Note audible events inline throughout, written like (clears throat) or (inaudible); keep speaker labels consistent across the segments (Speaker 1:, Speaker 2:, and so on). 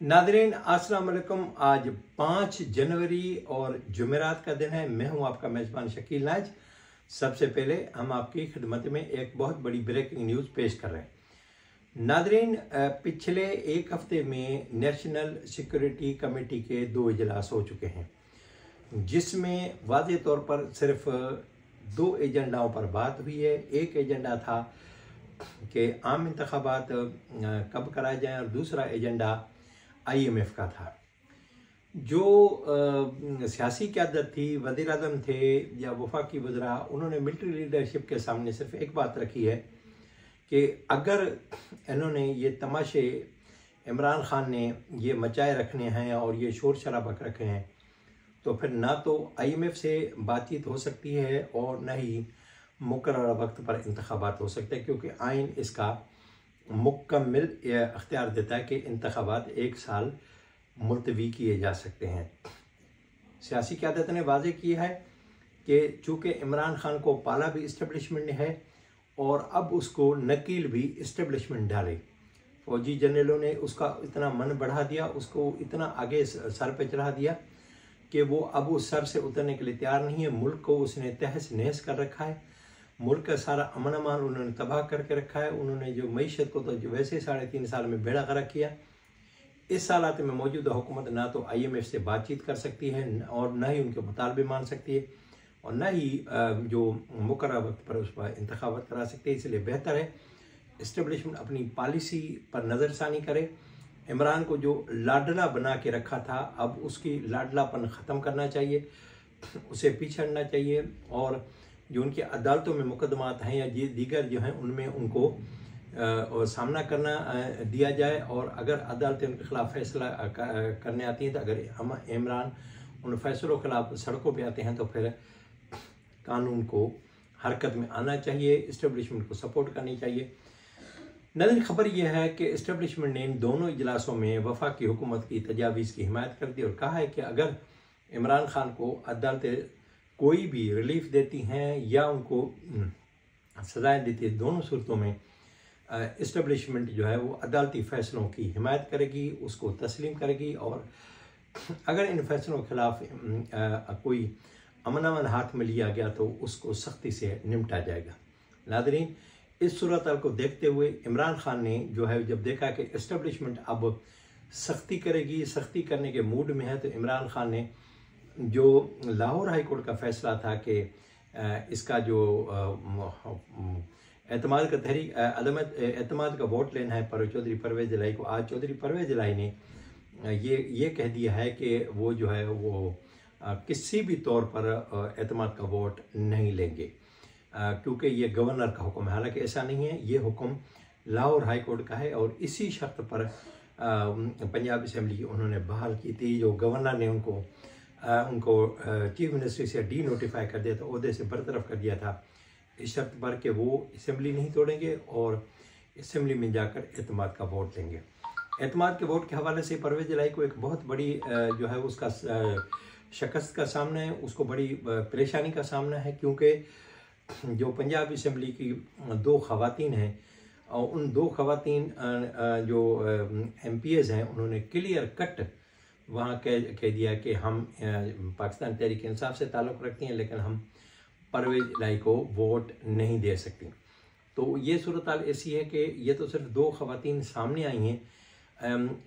Speaker 1: Nadreen, अस्सलाम वालेकुम। आज पाँच जनवरी और जुमेरात का दिन है। मैं हूँ आपका मेज़बान शकील नाज। सबसे पहले हम आपकी खिदमत में एक बहुत बड़ी ब्रेकिंग न्यूज़ पेश कर रहे हैं। नादरीन पिछले एक हफ़्ते में नेशनल सिक्योरिटी कमेटी के दो इजलास हो चुके हैं, जिसमें वाज तौर पर सिर्फ़ दो एजेंडाओं पर बात हुई है। एक एजेंडा था कि आम इंतबात कब कराए जाएँ और दूसरा एजेंडा आईएमएफ का था। जो सियासी क्यादत थी, वज़ीर अजम थे या वफाकी वजरा, उन्होंने मिलिट्री लीडरशिप के सामने सिर्फ़ एक बात रखी है कि अगर इन्होंने ये तमाशे, इमरान खान ने ये मचाए रखने हैं और ये शोर शराबा कर रखे हैं तो फिर ना तो आईएमएफ से बातचीत हो सकती है और न ही मुकर वक्त पर इंतबात हो सकते हैं, क्योंकि आइन इसका मुकम्मल अख्तियार देता है कि इंतबात एक साल मुलतवी किए जा सकते हैं। सियासी क्यादत ने वाजे किया है कि चूँकि इमरान खान को पाला भी इस्टबलिशमेंट है और अब उसको नकील भी इस्टबलिशमेंट डाले। फौजी जनरलों ने उसका इतना मन बढ़ा दिया, उसको इतना आगे सर पे चढ़ा दिया कि वो अब उस सर से उतरने के लिए तैयार नहीं है। मुल्क को उसने तहस नहस कर रखा है। मुल्क का सारा अमन अमान उन्होंने तबाह करके रखा है। उन्होंने जो मीशत को तो जो वैसे साढ़े तीन साल में बेड़ा गर्क किया। इस सालात में मौजूदा हुकूमत ना तो आई एम एफ़ से बातचीत कर सकती है और ना ही उनके मुतालबे मान सकती है और ना ही जो मुकर वक्त पर उस पर इंतबात करा सकती है। इसलिए बेहतर है इस्टबलिशमेंट अपनी पॉलिसी पर नज़रसानी करे। इमरान को जो लाडला बना के रखा था, अब उसकी लाडलापन ख़त्म करना चाहिए, उसे पीछे हटना चाहिए और जो उनकी अदालतों में मुकदमात हैं या दीगर जो हैं उनमें उनको आ, सामना करना दिया जाए। और अगर अदालतें उनके खिलाफ फैसला करने आती हैं तो अगर हम इमरान उन फैसलों के खिलाफ सड़कों पर आते हैं तो फिर कानून को हरकत में आना चाहिए इस्टबलिशमेंट को सपोर्ट करनी चाहिए। नज़र खबर यह है कि इस्टबलिशमेंट ने इन दोनों इजलासों में वफा की हुकूमत की तजावीज़ की हिमायत कर दी और कहा है कि अगर इमरान खान को अदालतें कोई भी रिलीफ देती हैं या उनको हम्म, सजाएँ देती है दोनों सूरतों में इस्टबलिशमेंट जो है वो अदालती फ़ैसलों की हिमायत करेगी उसको तस्लीम करेगी और (clears throat) अगर इन फैसलों के ख़िलाफ़ हम्म, कोई अमन अमन हाथ में लिया गया तो उसको सख्ती से निपटा जाएगा। नादरीन इस सूरत को देखते हुए इमरान खान ने जो है जब देखा कि इस्टबलिशमेंट अब सख्ती करेगी सख्ती करने के मूड में है तो इमरान खान ने जो लाहौर हाई कोर्ट का फैसला था कि इसका जो एतमाद का तहरीक एतमाद का वोट लेना है पर चौधरी परवेज लाई को, आज चौधरी परवेज लाई ने ये ये कह दिया है कि वो जो है वो किसी भी तौर पर एतमाद का वोट नहीं लेंगे। क्योंकि ये गवर्नर का हुक्म है। हालाँकि ऐसा नहीं है। ये हुक्म लाहौर हाई कोर्ट का है और इसी शर्त पर पंजाब असम्बली उन्होंने बहाल की थी। जो गवर्नर ने उनको उनको चीफ मिनिस्ट्री से डी नोटिफाई कर दिया था अहदे से बरतरफ कर दिया था। इस शर्त पर कि वो इसम्बली नहीं तोड़ेंगे और इसम्बली में जाकर अतमाद का वोट देंगे अतमाद के वोट के हवाले से परवेज लाई को एक बहुत बड़ी जो है उसका शिकस्त का सामना है, उसको बड़ी परेशानी का सामना है, क्योंकि जो पंजाब इसम्बली की दो खातन हैं, और उन दो खातन जो एम पी एज़ हैं, उन्होंने क्लियर कट वहाँ कह कह दिया कि हम पाकिस्तान तहरीक इंसाफ से ताल्लुक़ रखती हैं, लेकिन हम परवेज लाई को वोट नहीं दे सकती। तो ये सूरत ऐसी है कि ये तो सिर्फ़ दो खातन सामने आई हैं।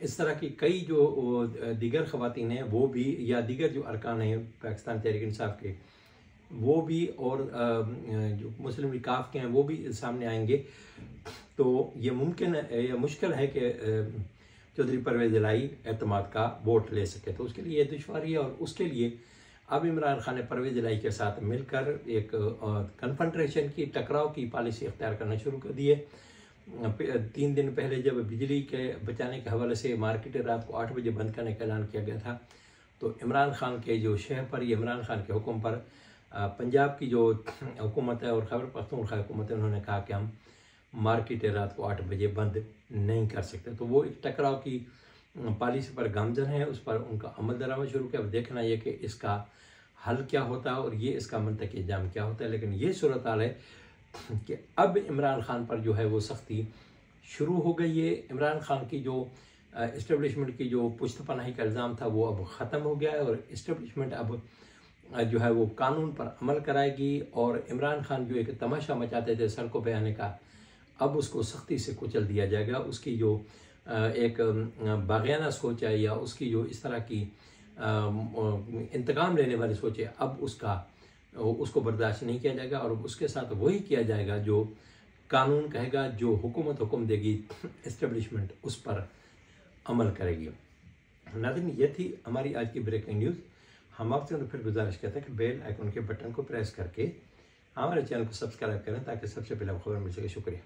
Speaker 1: इस तरह की कई जो दीगर खातन हैं, वो भी, या दीगर जो अरकान हैं पाकिस्तान तहरीक इंसाफ के, वो भी और जो मुस्लिम विकाफ के हैं, वो भी सामने आएँगे। तो ये मुमकिन या मुश्किल है कि चौधरी परवेज लाई अतमाद का वोट ले सके। तो उसके लिए ये दुशारी है और उसके लिए अब इमरान खान ने परवेज लाई के साथ मिलकर एक कन्फंट्रेशन की, टकराव की पॉलिसी अख्तियार करना शुरू कर दी है। तीन दिन पहले जब बिजली के बचाने के हवाले से मार्केट रात को आठ बजे बंद करने का ऐलान किया गया था तो इमरान खान के जो शहर पर इमरान खान के हुक्म पर पंजाब की जो हुकूमत है और खैबर पख्तूनख्वा हुकूमत है, उन्होंने कहा कि हम मार्केट रात को आठ बजे बंद नहीं कर सकते। तो वो एक टकराव की पॉलिसी पर गामजन है, उस पर उनका अमल दरामद शुरू किया। अब देखना यह कि इसका हल क्या होता है और ये इसका मनतक इजाम क्या होता है। लेकिन ये सूरत हाल है कि अब इमरान खान पर जो है वो सख्ती शुरू हो गई है। इमरान खान की जो इस्टबलिशमेंट की जो पुश्त पनाही का इल्ज़ाम था, वो अब ख़त्म हो गया है और इस्टबलिशमेंट अब जो है वो कानून पर अमल कराएगी। और इमरान खान जो एक तमाशा मचाते थे, सड़कों पर आने का अब उसको सख्ती से कुचल दिया जाएगा। उसकी जो एक बागाना सोच है या उसकी जो इस तरह की इंतकाम लेने वाली सोच है, अब उसका उसको बर्दाश्त नहीं किया जाएगा और उसके साथ वही किया जाएगा जो कानून कहेगा, जो हुकूमत हुक्म देगी इस्टबलिशमेंट उस पर अमल करेगी। नादिन ये थी हमारी आज की ब्रेकिंग न्यूज़। हम आपसे फिर गुजारिश करते हैं कि बेल आइकन के बटन को प्रेस करके हमारे चैनल को सब्सक्राइब करें ताकि सबसे पहले खबर मिल सके। शुक्रिया।